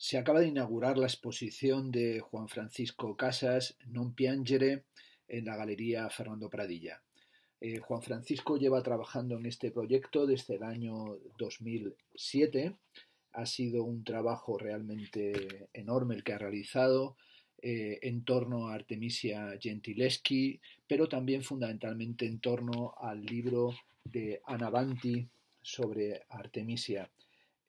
Se acaba de inaugurar la exposición de Juan Francisco Casas Non Piangere en la Galería Fernando Pradilla. Eh, Juan Francisco lleva trabajando en este proyecto desde el año 2007. Ha sido un trabajo realmente enorme el que ha realizado eh, en torno a Artemisia Gentileschi, pero también fundamentalmente en torno al libro de Anavanti sobre Artemisia.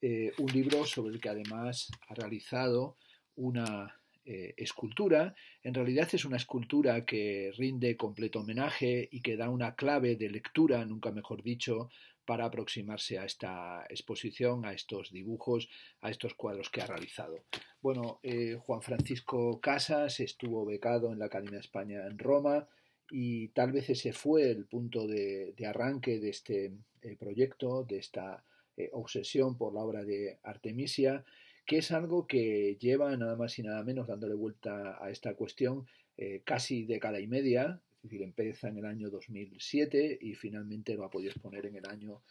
Eh, un libro sobre el que además ha realizado una eh, escultura. En realidad es una escultura que rinde completo homenaje y que da una clave de lectura, nunca mejor dicho, para aproximarse a esta exposición, a estos dibujos, a estos cuadros que ha realizado. Bueno, eh, Juan Francisco Casas estuvo becado en la Academia de España en Roma y tal vez ese fue el punto de, arranque de este proyecto, de esta eh, obsesión por la obra de Artemisia, que es algo que lleva nada más y nada menos dándole vuelta a esta cuestión eh, casi década y media, es decir, empieza en el año 2007 y finalmente lo ha podido exponer en el año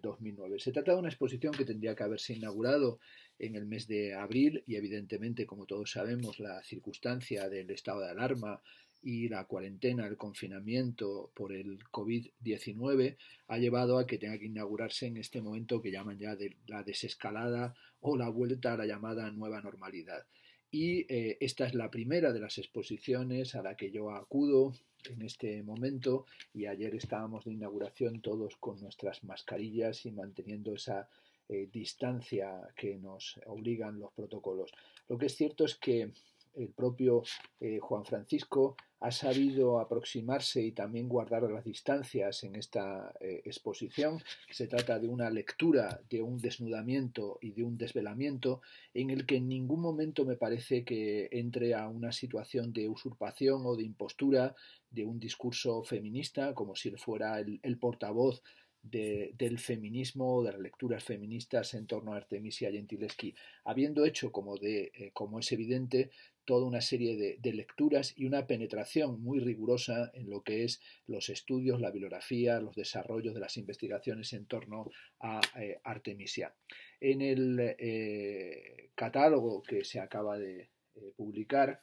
2009. Eh, Se trata de una exposición que tendría que haberse inaugurado en el mes de abril y evidentemente, como todos sabemos, la circunstancia del estado de alarma y la cuarentena, el confinamiento por el COVID-19 ha llevado a que tenga que inaugurarse en este momento que llaman ya la desescalada o la vuelta a la llamada nueva normalidad. Y eh, esta es la primera de las exposiciones a la que yo acudo en este momento y ayer estábamos de inauguración todos con nuestras mascarillas y manteniendo esa eh, distancia que nos obligan los protocolos. Lo que es cierto es que el propio eh, Juan Francisco ha sabido aproximarse y también guardar las distancias en esta eh, exposición. Se trata de una lectura, de un desnudamiento y de un desvelamiento en el que en ningún momento me parece que entre a una situación de usurpación o de impostura de un discurso feminista, como si él fuera el, portavoz del feminismo, de las lecturas feministas en torno a Artemisia Gentileschi, habiendo hecho, como, de, eh, como es evidente, toda una serie de, lecturas y una penetración muy rigurosa en lo que es los estudios, la bibliografía, los desarrollos de las investigaciones en torno a eh, Artemisia. En el eh, catálogo que se acaba de eh, publicar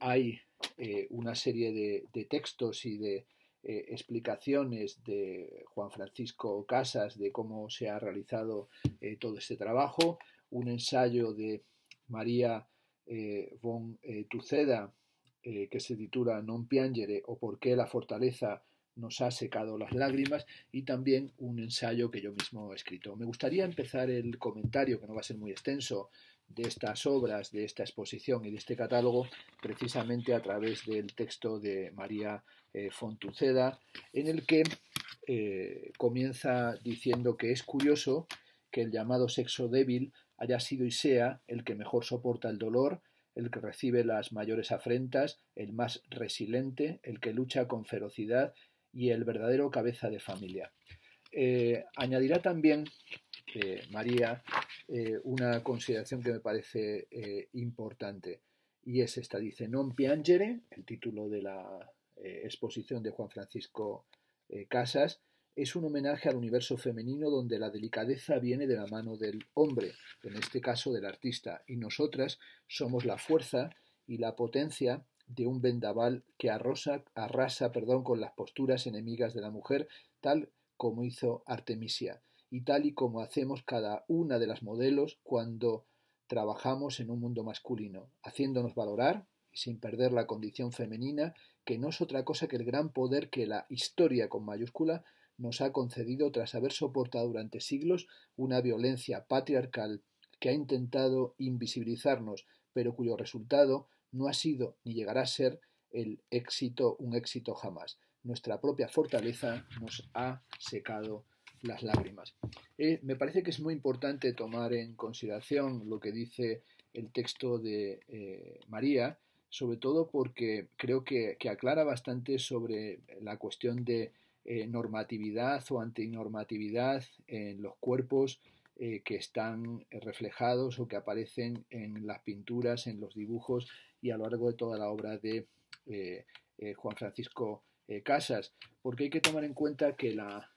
hay una serie de, textos y de explicaciones de Juan Francisco Casas de cómo se ha realizado todo este trabajo, un ensayo de María von eh, Tuceda, eh, que se titula Non piangere o por qué la fortaleza nos ha secado las lágrimas y también un ensayo que yo mismo he escrito. Me gustaría empezar el comentario, que no va a ser muy extenso, de estas obras, de esta exposición y de este catálogo, precisamente a través del texto de María Fontuceda, en el que comienza diciendo que es curioso que el llamado sexo débil haya sido y sea el que mejor soporta el dolor, el que recibe las mayores afrentas, el más resiliente, el que lucha con ferocidad y el verdadero cabeza de familia. Eh, añadirá también María eh, una consideración que me parece eh, importante y es esta, dice Non piangere, el título de la exposición de Juan Francisco Casas, es un homenaje al universo femenino donde la delicadeza viene de la mano del hombre, en este caso del artista, y nosotras somos la fuerza y la potencia de un vendaval que arrosa, arrasa perdón, con las posturas enemigas de la mujer, tal como hizo Artemisia, y tal y como hacemos cada una de las modelos cuando trabajamos en un mundo masculino, haciéndonos valorar, y sin perder la condición femenina, que no es otra cosa que el gran poder que la historia con mayúscula nos ha concedido tras haber soportado durante siglos una violencia patriarcal que ha intentado invisibilizarnos, pero cuyo resultado no ha sido ni llegará a ser el éxito, un éxito jamás. Nuestra propia fortaleza nos ha secado las lágrimas. Eh, me parece que es muy importante tomar en consideración lo que dice el texto de eh, María, sobre todo porque creo que aclara bastante sobre la cuestión de eh, normatividad o antinormatividad en los cuerpos eh, que están reflejados o que aparecen en las pinturas, en los dibujos y a lo largo de toda la obra de eh, Juan Francisco Casas, porque hay que tomar en cuenta que la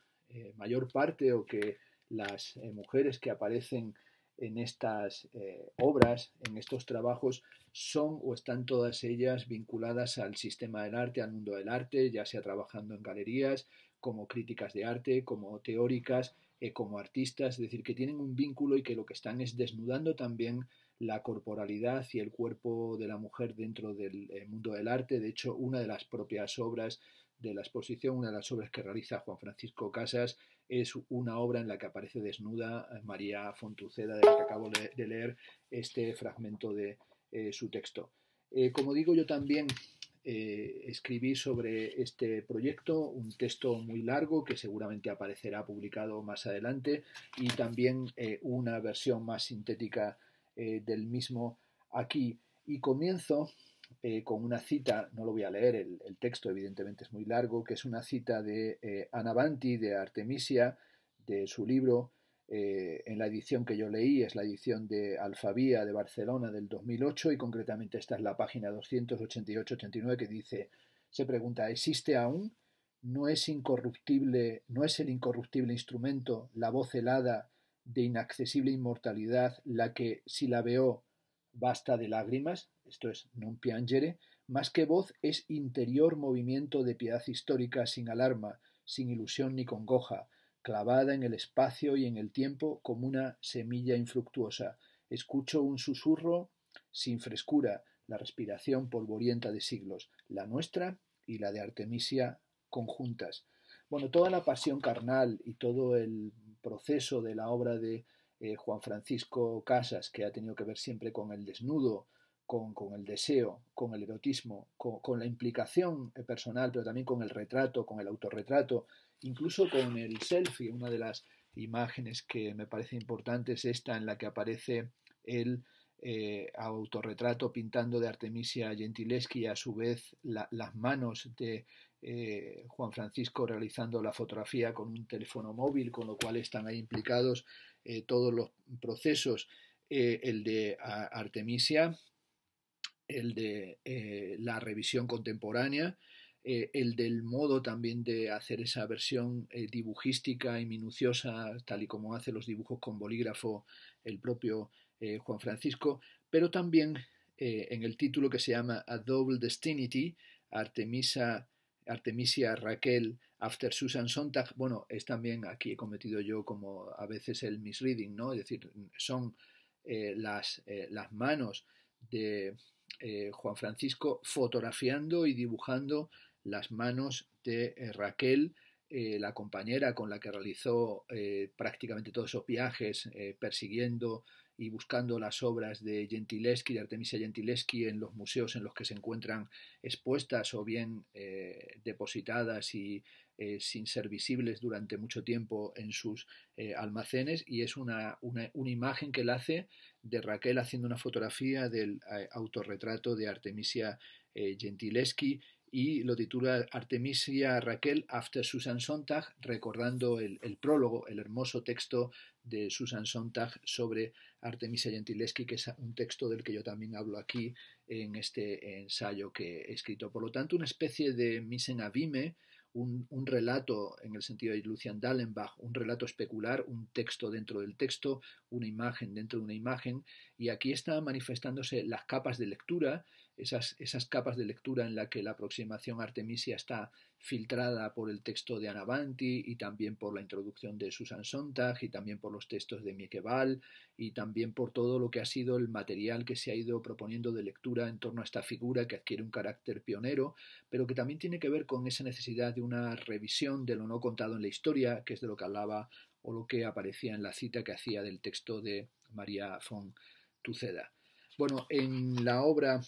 mayor parte o que las mujeres que aparecen en estas eh, obras, en estos trabajos, son o están todas ellas vinculadas al sistema del arte, al mundo del arte, ya sea trabajando en galerías, como críticas de arte, como teóricas, eh, como artistas, es decir, que tienen un vínculo y que lo que están es desnudando también la corporalidad y el cuerpo de la mujer dentro del eh, mundo del arte. De hecho, una de las propias obras de la exposición, una de las obras que realiza Juan Francisco Casas, es una obra en la que aparece desnuda eh, María Fontuceda, de la que acabo de leer este fragmento de eh, su texto. como digo, yo también escribí sobre este proyecto un texto muy largo que seguramente aparecerá publicado más adelante y también una versión más sintética eh, del mismo aquí. Y comienzo eh, con una cita, no lo voy a leer, el, texto evidentemente es muy largo, que es una cita de eh, Anabanti, de Artemisia, de su libro, en la edición que yo leí, es la edición de Alfabía de Barcelona del 2008 y concretamente esta es la página 288-89 que dice, se pregunta, ¿existe aún? ¿No es incorruptible, no es el incorruptible instrumento, la voz helada de inaccesible inmortalidad, la que, si la veo, basta de lágrimas, esto es non piangere, más que voz es interior movimiento de piedad histórica sin alarma, sin ilusión ni congoja, clavada en el espacio y en el tiempo como una semilla infructuosa. Escucho un susurro sin frescura, la respiración polvorienta de siglos, la nuestra y la de Artemisia conjuntas. Bueno, toda la pasión carnal y todo el proceso de la obra de eh, Juan Francisco Casas, que ha tenido que ver siempre con el desnudo, con, el deseo, con el erotismo, con, la implicación eh, personal, pero también con el retrato, con el autorretrato, incluso con el selfie. Una de las imágenes que me parece importante es esta en la que aparece el eh, autorretrato pintando de Artemisia Gentileschi y a su vez las manos de eh, Juan Francisco realizando la fotografía con un teléfono móvil, con lo cual están ahí implicados eh, todos los procesos, eh, el de Artemisia, el de la revisión contemporánea, el del modo también de hacer esa versión dibujística y minuciosa, tal y como hace los dibujos con bolígrafo el propio Juan Francisco, pero también en el título que se llama A Double Destinity, Artemisa Artemisia Raquel After Susan Sontag, bueno, es también aquí he cometido yo como a veces el misreading, ¿no? Es decir, son eh, las, eh, las, manos de eh, Juan Francisco fotografiando y dibujando las manos de Raquel, la compañera con la que realizó prácticamente todos esos viajes, persiguiendo y buscando las obras de Gentileschi, de Artemisia Gentileschi, en los museos en los que se encuentran expuestas o bien eh, depositadas y eh, sin ser visibles durante mucho tiempo en sus eh, almacenes. Y es una, una, una, imagen que él hace de Raquel haciendo una fotografía del autorretrato de Artemisia Gentileschi y lo titula Artemisia Raquel After Susan Sontag, recordando el, prólogo, el hermoso texto de Susan Sontag sobre Artemisia Gentileschi, que es un texto del que yo también hablo aquí en este ensayo que he escrito. Por lo tanto, una especie de misen abime, un, un, relato en el sentido de Lucian Dallenbach, un relato especular, un texto dentro del texto, una imagen dentro de una imagen, y aquí están manifestándose las capas de lectura esas, capas de lectura en la que la aproximación artemisia está filtrada por el texto de Anabanti y también por la introducción de Susan Sontag y también por los textos de Miqueval y también por todo lo que ha sido el material que se ha ido proponiendo de lectura en torno a esta figura que adquiere un carácter pionero, pero que también tiene que ver con esa necesidad de una revisión de lo no contado en la historia, que es de lo que hablaba o lo que aparecía en la cita que hacía del texto de María von Tuceda. Bueno, en la obra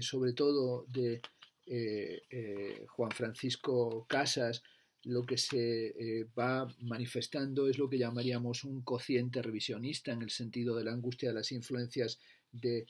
sobre todo de eh, Juan Francisco Casas, lo que se va manifestando es lo que llamaríamos un cociente revisionista en el sentido de la angustia de las influencias de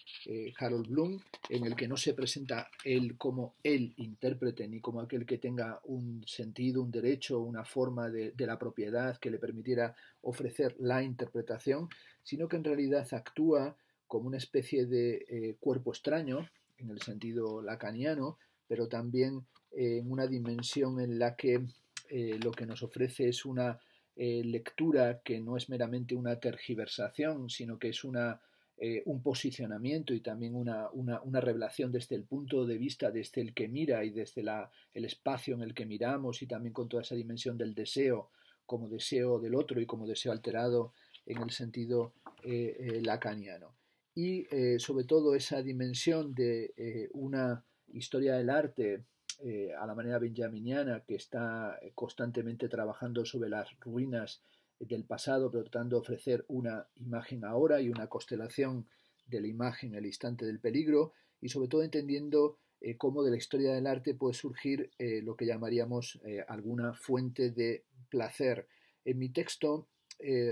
Harold Bloom, en el que no se presenta él como el intérprete ni como aquel que tenga un sentido, un derecho, una forma de la propiedad que le permitiera ofrecer la interpretación, sino que en realidad actúa como una especie de eh, cuerpo extraño, en el sentido lacaniano, pero también en una dimensión en la que eh, lo que nos ofrece es una eh, lectura que no es meramente una tergiversación, sino que es una, eh, un posicionamiento y también una, una, revelación desde el punto de vista, desde el que mira y desde la, el espacio en el que miramos y también con toda esa dimensión del deseo como deseo del otro y como deseo alterado en el sentido eh, lacaniano. Y sobre todo esa dimensión de una historia del arte eh, a la manera benjaminiana, que está eh, constantemente trabajando sobre las ruinas del pasado, pero tratando de ofrecer una imagen ahora y una constelación de la imagen en el instante del peligro, y sobre todo entendiendo eh, cómo de la historia del arte puede surgir lo que llamaríamos alguna fuente de placer. En mi texto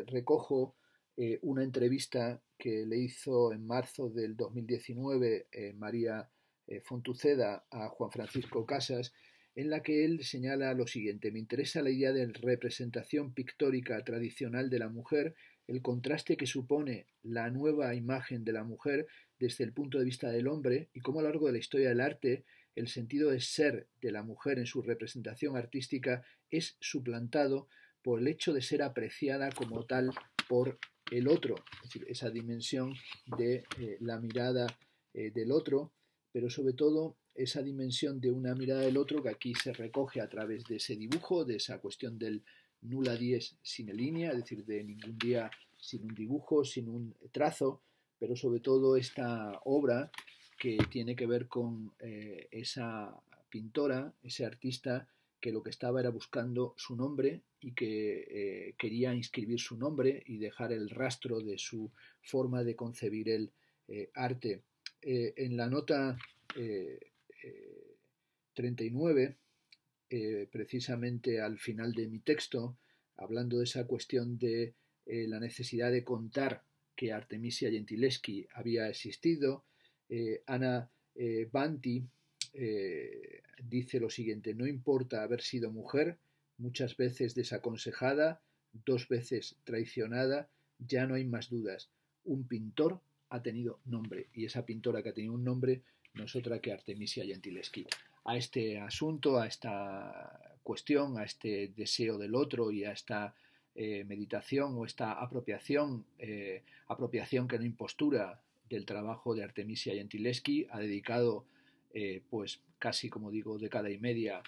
recojo una entrevista que le hizo en marzo del 2019 María eh, Fontuceda a Juan Francisco Casas, en la que él señala lo siguiente, me interesa la idea de representación pictórica tradicional de la mujer, el contraste que supone la nueva imagen de la mujer desde el punto de vista del hombre y cómo a lo largo de la historia del arte el sentido de ser de la mujer en su representación artística es suplantado por el hecho de ser apreciada como tal por el otro, es decir, esa dimensión de eh, la mirada eh, del otro pero sobre todo esa dimensión de una mirada del otro que aquí se recoge a través de ese dibujo, de esa cuestión del nula dies sin línea, es decir, de ningún día sin un dibujo, sin un trazo, pero sobre todo esta obra que tiene que ver con eh, esa pintora, ese artista que lo que estaba era buscando su nombre y que eh, quería inscribir su nombre y dejar el rastro de su forma de concebir el eh, arte. Eh, en la nota 39, eh, eh, precisamente al final de mi texto, hablando de esa cuestión de la necesidad de contar que Artemisia Gentileschi había existido, Ana Banti dice lo siguiente, no importa haber sido mujer, muchas veces desaconsejada, dos veces traicionada, ya no hay más dudas. Un pintor ha tenido nombre y esa pintora que ha tenido un nombre no es otra que Artemisia Gentileschi. A este asunto, a esta cuestión, a este deseo del otro y a esta eh, meditación o esta apropiación, eh, apropiación que no impostura del trabajo de Artemisia Gentileschi, ha dedicado eh, pues casi como digo década y media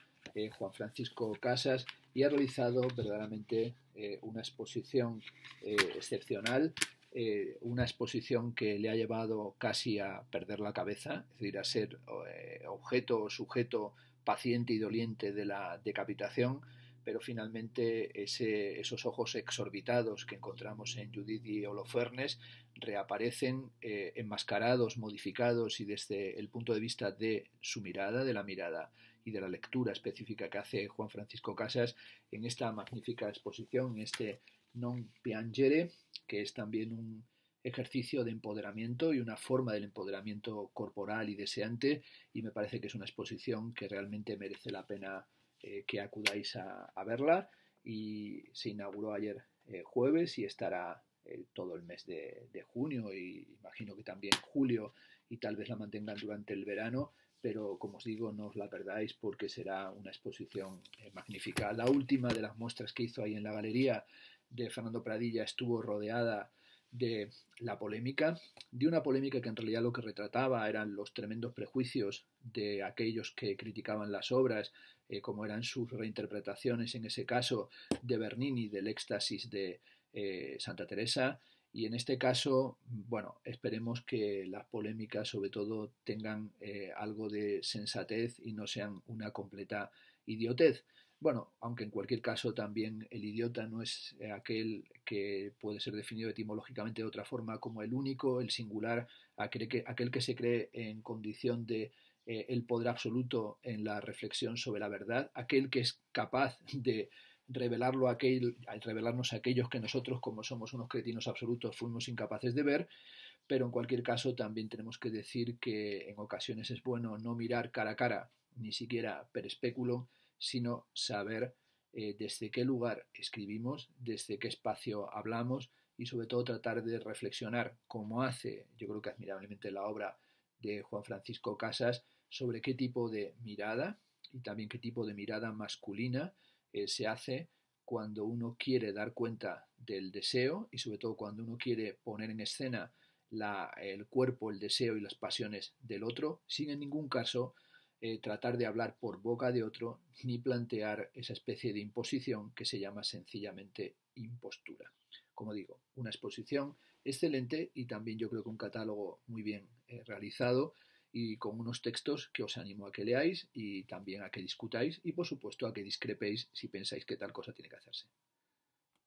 Juan Francisco Casas y ha realizado verdaderamente una exposición excepcional eh, una exposición que le ha llevado casi a perder la cabeza, es decir, a ser eh, objeto o sujeto paciente y doliente de la decapitación, pero finalmente esos ojos exorbitados que encontramos en Judith y Holofernes reaparecen eh, enmascarados, modificados y desde el punto de vista de su mirada, de la mirada y de la lectura específica que hace Juan Francisco Casas en esta magnífica exposición, en este non piangere, que es también un ejercicio de empoderamiento y una forma del empoderamiento corporal y deseante y me parece que es una exposición que realmente merece la pena eh, que acudáis a, verla. Y se inauguró ayer eh, jueves y estará eh, todo el mes de, junio y imagino que también julio y tal vez la mantengan durante el verano. Pero como os digo no os la perdáis porque será una exposición magnífica. La última de las muestras que hizo ahí en la galería de Fernando Pradilla estuvo rodeada de la polémica, de una polémica que en realidad lo que retrataba eran los tremendos prejuicios de aquellos que criticaban las obras, eh, como eran sus reinterpretaciones, en ese caso, de Bernini, del éxtasis de eh, Santa Teresa, y en este caso, bueno, esperemos que las polémicas sobre todo tengan eh, algo de sensatez y no sean una completa idiotez. Bueno, aunque en cualquier caso también el idiota no es aquel que puede ser definido etimológicamente de otra forma como el único, el singular, aquel que, aquel que se cree en condición de eh, el poder absoluto en la reflexión sobre la verdad, aquel que es capaz de revelarlo aquel, revelarnos aquellos que nosotros, como somos unos cretinos absolutos, fuimos incapaces de ver, pero en cualquier caso también tenemos que decir que en ocasiones es bueno no mirar cara a cara, ni siquiera per especulum, sino saber eh, desde qué lugar escribimos, desde qué espacio hablamos y sobre todo tratar de reflexionar, como hace yo creo que admirablemente la obra de Juan Francisco Casas, sobre qué tipo de mirada y también qué tipo de mirada masculina eh, se hace cuando uno quiere dar cuenta del deseo y sobre todo cuando uno quiere poner en escena la, el cuerpo, el deseo y las pasiones del otro, sin en ningún caso eh, tratar de hablar por boca de otro ni plantear esa especie de imposición que se llama sencillamente impostura. Como digo, una exposición excelente y también yo creo que un catálogo muy bien eh, realizado y con unos textos que os animo a que leáis y también a que discutáis y por supuesto a que discrepéis si pensáis que tal cosa tiene que hacerse.